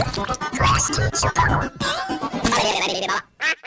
Class teacher.